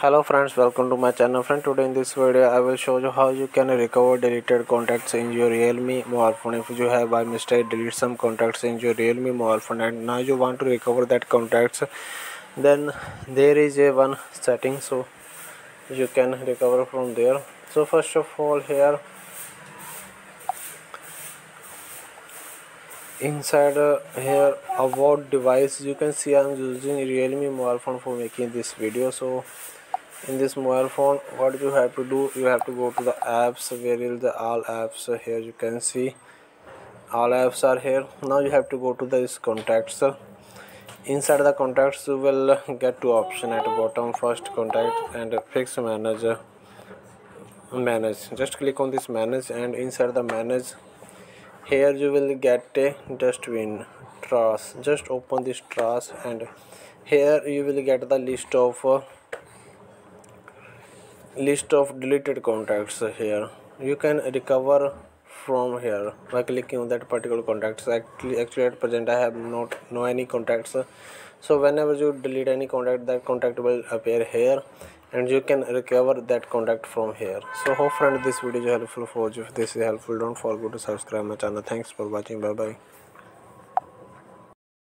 hello friends welcome to my channel. Friend today in this video i will show you how you can recover deleted contacts in your realme mobile phone. If you have by mistake delete some contacts in your realme mobile phone and now you want to recover that contacts then there is a one setting so you can recover from there. So first of all here inside uh, here about device you can see i'm using realme mobile phone for making this video. So in this mobile phone what you have to do you have to go to the apps where is the all apps here you can see. All apps are here. Now you have to go to this contacts inside the contacts you will get two option at bottom. First contact and fix manager manage. Just click on this manage and inside the manage here you will get a dustbin trash. Just open this trash and here you will get the list of uh, list of deleted contacts here. You can recover from here by clicking on that particular contacts actually actually at present i have not no any contacts. So whenever you delete any contact that contact will appear here and you can recover that contact from here. So hope friend this video is helpful for you. If this is helpful don't forget to subscribe my channel. Thanks for watching. Bye bye